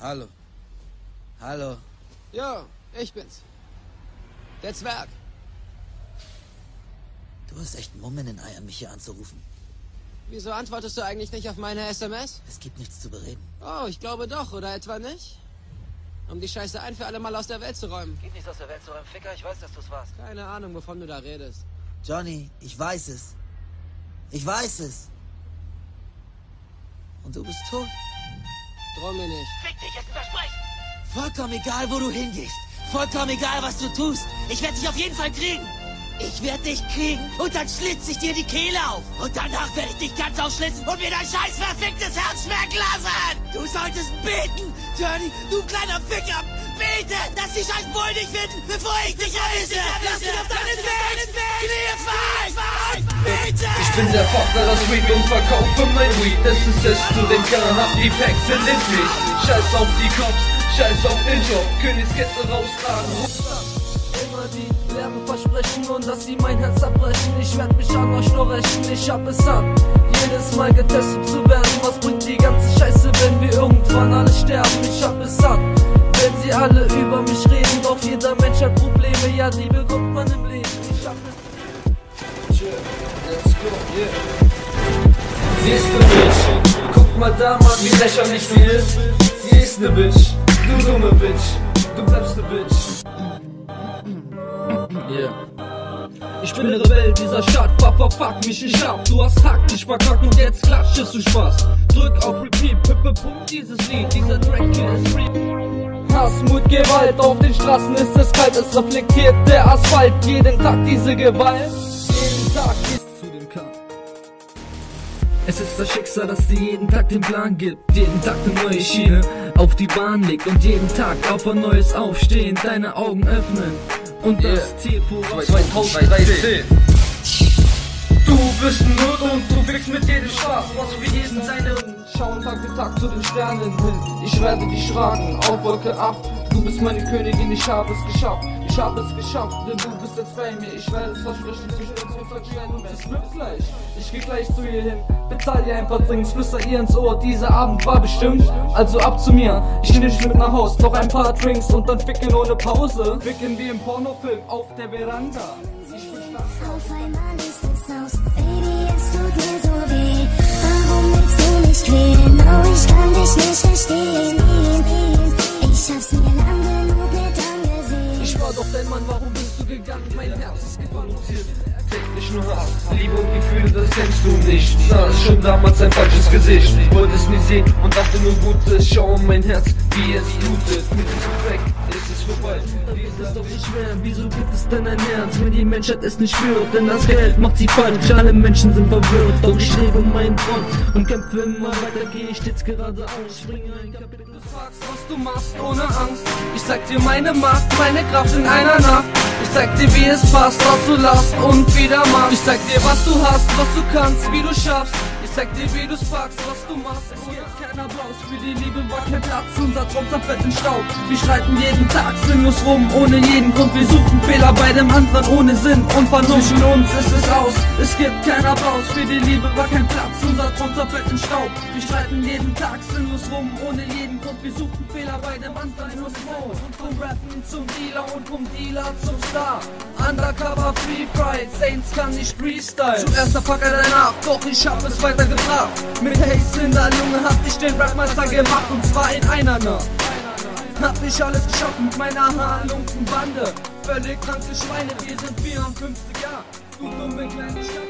Hallo. Hallo. Jo, ich bin's. Der Zwerg. Du hast echt Mumm in den Eiern, mich hier anzurufen. Wieso antwortest du eigentlich nicht auf meine SMS? Es gibt nichts zu bereden. Oh, ich glaube doch, oder etwa nicht? Um die Scheiße ein für alle Mal aus der Welt zu räumen. Geht nichts aus der Welt zu räumen, Ficker. Ich weiß, dass du's warst. Keine Ahnung, wovon du da redest. Johnny, ich weiß es. Ich weiß es. Und du bist tot. Droh mir nicht. Dich, jetzt versprechen! Vollkommen egal, wo du hingehst. Vollkommen egal, was du tust. Ich werde dich auf jeden Fall kriegen. Ich werde dich kriegen und dann schlitze ich dir die Kehle auf. Und danach werde ich dich ganz aufschlitzen und mir dein scheiß verficktes Herz schmecken lassen. Du solltest beten, Johnny, du kleiner Ficker. Bete, dass die scheiß Bullen dich finden, bevor ich dich erwisse. Lass dich auf deinen Weg. Knie fallen. Ich bin der Partner aus Weed und verkaufe mein Weed. Es ist es zu den Kernen, hab die Packs in den Knies. Scheiß auf die Cops, scheiß auf den Job. Königskette raustragen. Immer die leeren Versprechen und dass sie mein Herz zerbrechen. Ich werd mich an euch nur rächen, ich hab es an. Jedes Mal getestet zu werden. Was bringt die ganze Scheiße, wenn wir irgendwann alle sterben? Ich hab es an. Wenn sie alle über mich reden, doch jeder Mensch hat Probleme, ja, die Sie ist ne Bitch, guck mal da, Mann, wie lächerlich sie ist. Sie ist ne Bitch, du dumme Bitch, du bleibst ne Bitch. Yeah. Ich bin der Rebell dieser Stadt, fuck, fuck, mich nicht ab. Du hast taktisch verkackt und jetzt klatschest du Spaß. Drück auf Repeat, pippe, pump dieses Lied, dieser Track ist real. Hass, Mut, Gewalt, auf den Straßen ist es kalt, es reflektiert der Asphalt. Jeden Tag diese Gewalt, jeden Tag ist. Es ist das Schicksal, das dir jeden Tag den Plan gibt, jeden Tag eine neue Schiene auf die Bahn legt und jeden Tag auf ein neues Aufstehen, deine Augen öffnen und das Ziel voraus 2013. Du bist ein Not und du fickst mit jedem Spaß, was für jeden seine Schauen Tag für Tag zu den Sternen hin, ich werde dich fragen, auf Wolke 8 Du bist meine Königin, ich hab es geschafft, ich hab es geschafft, denn du bist jetzt bei mir, ich werde es versprechen, zwischen uns wird verstehen und es wird gleich. Ich geh gleich zu ihr hin, bezahl ihr ein paar Drinks, flüster ihr ins Ohr, dieser Abend war bestimmt, also ab zu mir, ich nehm dich mit nach Haus, noch ein paar Drinks und dann ficken ohne Pause, ficken wie im Pornofilm auf der Veranda. Auf einmal ist es aus, Baby, es tut mir so weh. Warum willst du mich quälen? Oh, ich kann dich nicht verstehen. Mann, warum bist du gegangen? Mein Herz ist geballotiert. Täglich nur Hass, Liebe und Gefühle, das kennst du nicht. Sah schon damals ein falsches Gesicht. Wollte es nie sehen und dachte nur Gutes. Schau in mein Herz, wie es blutet. Mit diesem Dreck ist es vorbei. Dies ist doch nicht schwer. Wieso gibt es denn ein Herz, wenn die Menschheit es nicht spürt? Denn das Geld macht sie falsch, alle Menschen sind verwirrt. Doch ich lebe meinen Traum und kämpfe immer weiter, gehe ich stets geradeaus. Springe ein Kapitel. Du fragst, was du machst, ohne Angst. Ich zeig dir meine Macht, meine Kraft in einer Nacht. Ich zeig dir, wie es passt, was du lachst und wieder machst. Ich zeig dir, was du hast, was du kannst, wie du schaffst. Zeig dir, wie du's packst, was du machst. Es gibt keinen Applaus für die Liebe, war kein Platz. Unser Traum zerfällt in Staub. Wir schreiten jeden Tag sinnlos rum, ohne jeden Grund. Wir suchen Fehler bei dem anderen, ohne Sinn und Vernunft. Zwischen uns ist es aus. Es gibt keinen Applaus für die Liebe, war kein Platz. Unser Traum zerfällt in Staub. Wir streiten jeden Tag sinnlos rum, ohne jeden Grund. Wir suchen Fehler bei dem anderen, nur Smoke. Und vom Rappen zum Dealer und vom Dealer zum Star. Undercover Free Fried, Saints kann nicht Freestyle. Zuerst der Packer danach, doch ich hab es weitergebracht. Mit Haze in der Lunge hab ich den Rapmeister gemacht und zwar in einer Nacht. Hab ich alles geschafft mit meiner Halunkenbande. Völlig kranke Schweine, wir sind 54 Jahre. Du dumme kleine Stadt.